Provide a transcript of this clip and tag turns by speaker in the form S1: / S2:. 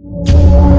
S1: you